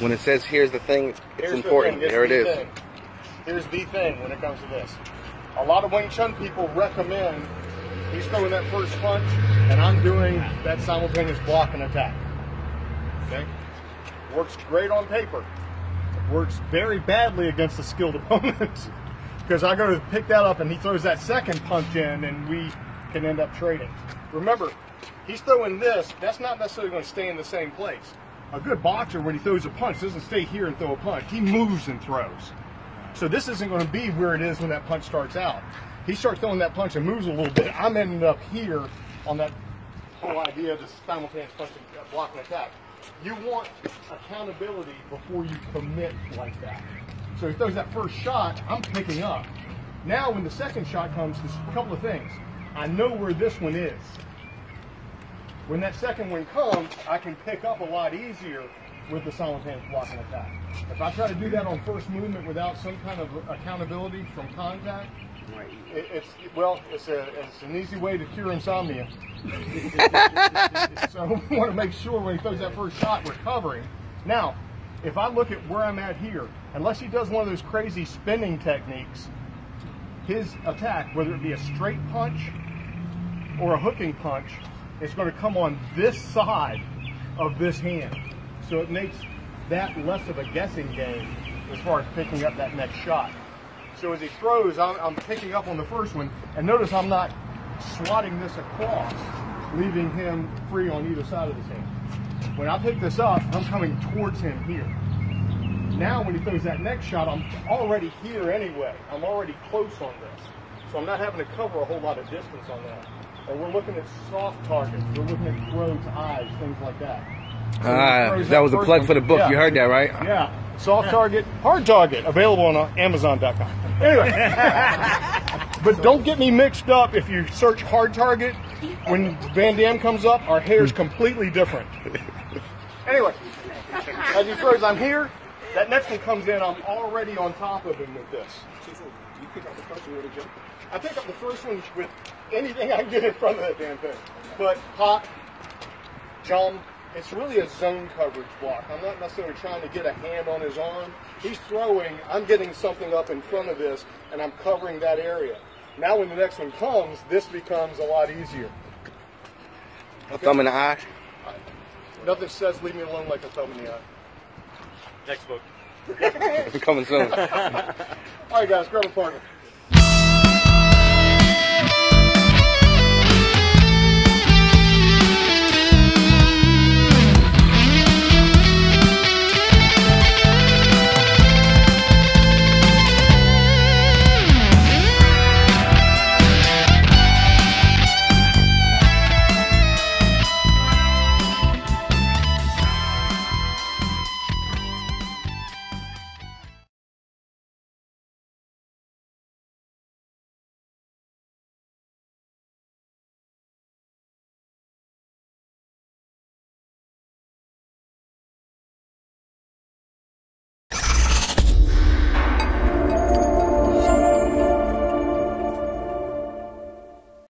when it says here's the thing, it's Here's the important. it's there the is. thing. Here's the thing when it comes to this. A lot of Wing Chun people recommend he's throwing that first punch, and I'm doing that simultaneous block and attack. Okay? Works great on paper. Works very badly against a skilled opponent. Because I go to pick that up and he throws that second punch in, and we can end up trading. Remember, he's throwing this, that's not necessarily going to stay in the same place. A good boxer, when he throws a punch, doesn't stay here and throw a punch. He moves and throws. So this isn't going to be where it is when that punch starts out. He starts throwing that punch and moves a little bit. I'm ending up here on that whole idea of this simultaneous punch and uh, block and attack. You want accountability before you commit like that. So he throws that first shot, I'm picking up. Now when the second shot comes, there's a couple of things. I know where this one is. When that second one comes, I can pick up a lot easier with the simultaneous block and attack. If I try to do that on first movement without some kind of accountability from contact, it, it's well, it's a it's an easy way to cure insomnia. so we want to make sure when he throws that first shot, we're covering. Now, if I look at where I'm at here, unless he does one of those crazy spinning techniques, his attack, whether it be a straight punch or a hooking punch, is going to come on this side of this hand. So it makes that less of a guessing game as far as picking up that next shot. So as he throws, I'm, I'm picking up on the first one, and notice I'm not swatting this across, leaving him free on either side of his hand. When I pick this up, I'm coming towards him here. Now when he throws that next shot, I'm already here anyway. I'm already close on this. So I'm not having to cover a whole lot of distance on that. And we're looking at soft targets. We're looking at throats, eyes, things like that. So when he Ah, that was a plug one- for the book. Yeah. You heard that, right? Yeah. Soft target, hard target, available on uh, Amazon.com. Anyway. but don't get me mixed up if you search hard target. When Van Damme comes up, our hair is completely different. Anyway, as he throws, I'm here. That next one comes in, I'm already on top of him with this. You pick up the first one with a jump. I pick up the first one with anything I can get in front of that damn thing. But pop, jump, it's really a zone coverage block. I'm not necessarily trying to get a hand on his arm. He's throwing, I'm getting something up in front of this, and I'm covering that area. Now when the next one comes, this becomes a lot easier. A thumb in the eye. Nothing says leave me alone like a thumb in the eye. Next book. Coming soon. All right, guys, grab a partner.